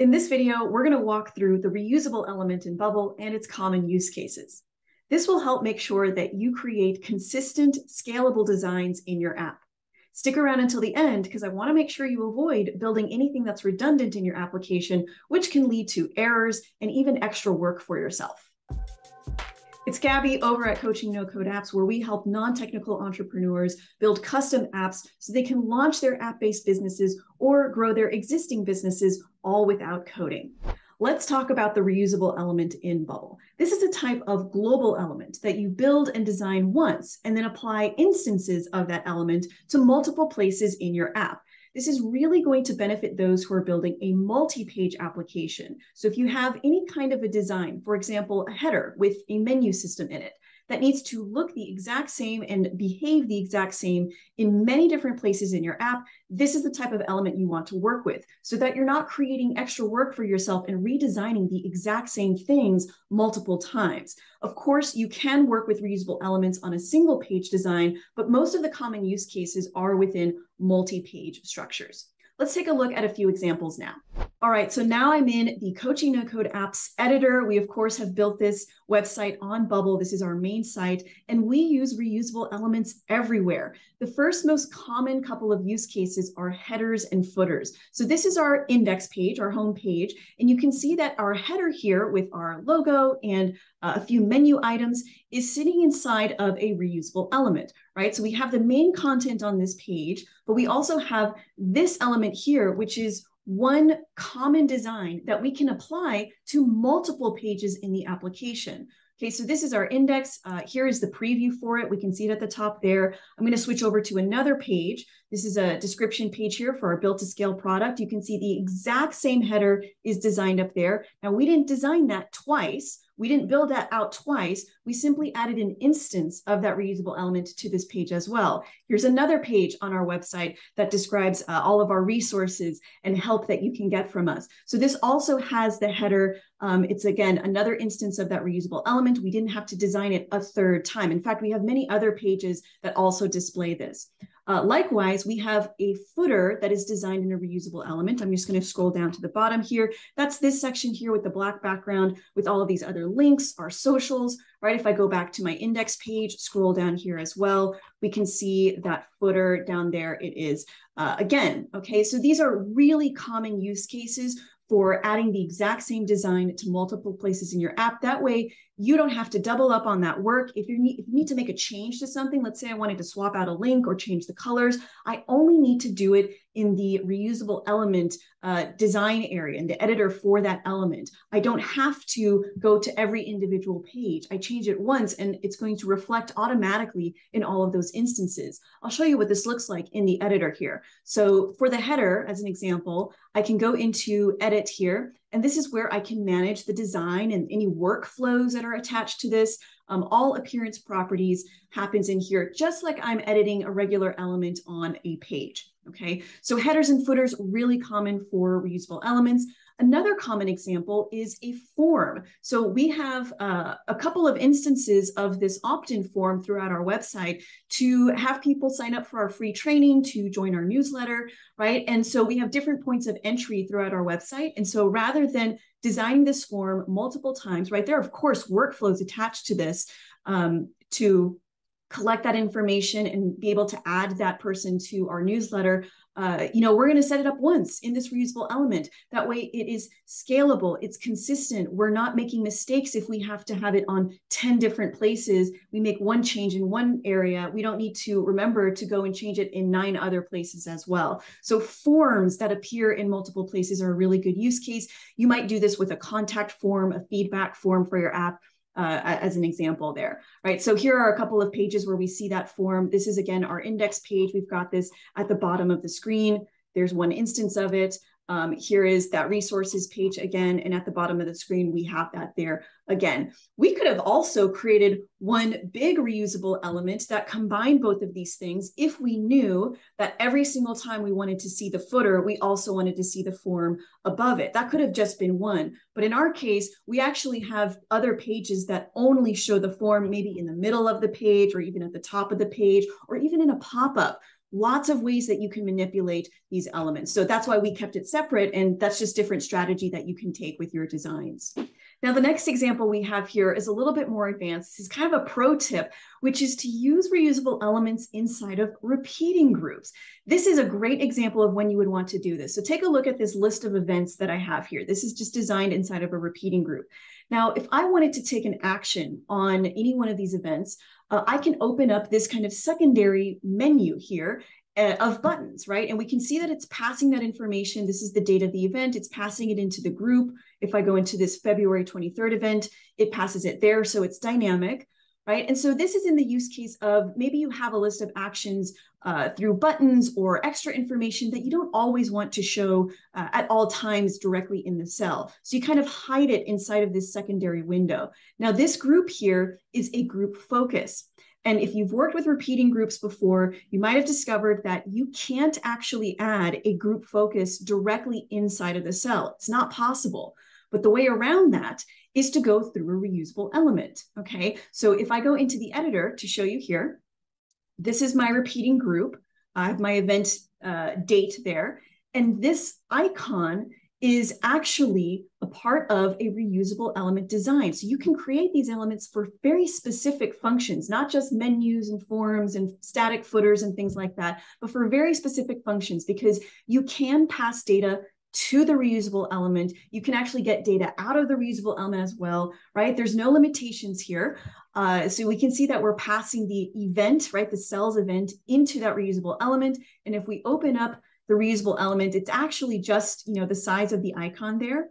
In this video, we're going to walk through the reusable element in Bubble and its common use cases. This will help make sure that you create consistent, scalable designs in your app. Stick around until the end because I want to make sure you avoid building anything that's redundant in your application, which can lead to errors and even extra work for yourself. It's Gabby over at Coaching No Code Apps, where we help non technical entrepreneurs build custom apps so they can launch their app based businesses or grow their existing businesses all without coding. Let's talk about the reusable element in Bubble. This is a type of global element that you build and design once and then apply instances of that element to multiple places in your app. This is really going to benefit those who are building a multi-page application. So if you have any kind of a design, for example, a header with a menu system in it, that needs to look the exact same and behave the exact same in many different places in your app, this is the type of element you want to work with so that you're not creating extra work for yourself and redesigning the exact same things multiple times. Of course, you can work with reusable elements on a single page design, but most of the common use cases are within multi-page structures. Let's take a look at a few examples now. All right, so now I'm in the Coaching No Code Apps editor. We, of course, have built this website on Bubble. This is our main site, and we use reusable elements everywhere. The first most common couple of use cases are headers and footers. So this is our index page, our home page, and you can see that our header here with our logo and uh, a few menu items is sitting inside of a reusable element, right? So we have the main content on this page, but we also have this element here, which is one common design that we can apply to multiple pages in the application. Okay, so this is our index. Uh, here is the preview for it. We can see it at the top there. I'm going to switch over to another page. This is a description page here for our built to scale product. You can see the exact same header is designed up there. Now, we didn't design that twice. We didn't build that out twice. We simply added an instance of that reusable element to this page as well. Here's another page on our website that describes uh, all of our resources and help that you can get from us. So this also has the header. Um, it's again, another instance of that reusable element. We didn't have to design it a third time. In fact, we have many other pages that also display this. Uh, likewise, we have a footer that is designed in a reusable element. I'm just going to scroll down to the bottom here. That's this section here with the black background with all of these other links, our socials, right? If I go back to my index page, scroll down here as well, we can see that footer down there. It is uh, again, okay? So these are really common use cases for adding the exact same design to multiple places in your app. That way, you don't have to double up on that work. If you, need, if you need to make a change to something, let's say I wanted to swap out a link or change the colors, I only need to do it in the reusable element uh, design area, in the editor for that element. I don't have to go to every individual page. I change it once and it's going to reflect automatically in all of those instances. I'll show you what this looks like in the editor here. So for the header, as an example, I can go into edit here and this is where I can manage the design and any workflows that are attached to this. Um, all appearance properties happens in here, just like I'm editing a regular element on a page. Okay, so headers and footers really common for reusable elements. Another common example is a form. So we have uh, a couple of instances of this opt-in form throughout our website to have people sign up for our free training, to join our newsletter, right? And so we have different points of entry throughout our website. And so rather than designing this form multiple times, right, there are of course workflows attached to this um, to collect that information and be able to add that person to our newsletter uh, you know we're going to set it up once in this reusable element. That way it is scalable it's consistent. We're not making mistakes if we have to have it on 10 different places. We make one change in one area. We don't need to remember to go and change it in nine other places as well. So forms that appear in multiple places are a really good use case. You might do this with a contact form a feedback form for your app uh, as an example there, right? So here are a couple of pages where we see that form. This is again our index page. We've got this at the bottom of the screen. There's one instance of it. Um, here is that resources page again, and at the bottom of the screen, we have that there again. We could have also created one big reusable element that combined both of these things if we knew that every single time we wanted to see the footer, we also wanted to see the form above it. That could have just been one. But in our case, we actually have other pages that only show the form maybe in the middle of the page or even at the top of the page or even in a pop-up lots of ways that you can manipulate these elements. So that's why we kept it separate. And that's just different strategy that you can take with your designs. Now, the next example we have here is a little bit more advanced. This is kind of a pro tip, which is to use reusable elements inside of repeating groups. This is a great example of when you would want to do this. So take a look at this list of events that I have here. This is just designed inside of a repeating group. Now, if I wanted to take an action on any one of these events, uh, I can open up this kind of secondary menu here uh, of buttons, right? And we can see that it's passing that information. This is the date of the event. It's passing it into the group. If I go into this February 23rd event, it passes it there. So it's dynamic, right? And so this is in the use case of maybe you have a list of actions uh, through buttons or extra information that you don't always want to show uh, at all times directly in the cell. So you kind of hide it inside of this secondary window. Now this group here is a group focus. And if you've worked with repeating groups before, you might have discovered that you can't actually add a group focus directly inside of the cell. It's not possible. But the way around that is to go through a reusable element. Okay, so if I go into the editor to show you here, this is my repeating group. I have my event uh, date there. And this icon is actually a part of a reusable element design. So you can create these elements for very specific functions, not just menus and forms and static footers and things like that, but for very specific functions because you can pass data to the reusable element. You can actually get data out of the reusable element as well, right? There's no limitations here. Uh, so we can see that we're passing the event, right, the cells event into that reusable element. And if we open up the reusable element, it's actually just, you know, the size of the icon there.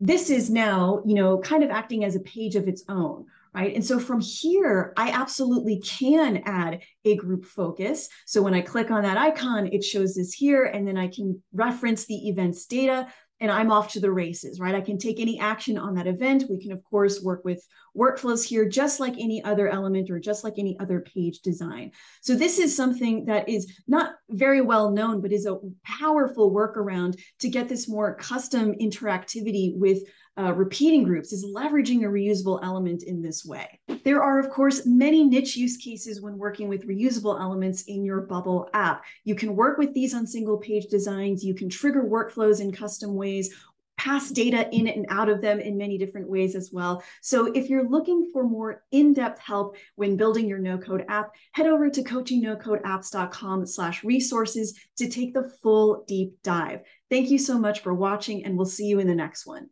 This is now, you know, kind of acting as a page of its own, right? And so from here, I absolutely can add a group focus. So when I click on that icon, it shows this here, and then I can reference the events data and I'm off to the races, right? I can take any action on that event. We can, of course, work with workflows here, just like any other element or just like any other page design. So this is something that is not very well known, but is a powerful workaround to get this more custom interactivity with uh, repeating groups is leveraging a reusable element in this way. There are, of course, many niche use cases when working with reusable elements in your Bubble app. You can work with these on single page designs. You can trigger workflows in custom ways pass data in and out of them in many different ways as well. So if you're looking for more in-depth help when building your no-code app, head over to coachingnocodeapps.com slash resources to take the full deep dive. Thank you so much for watching and we'll see you in the next one.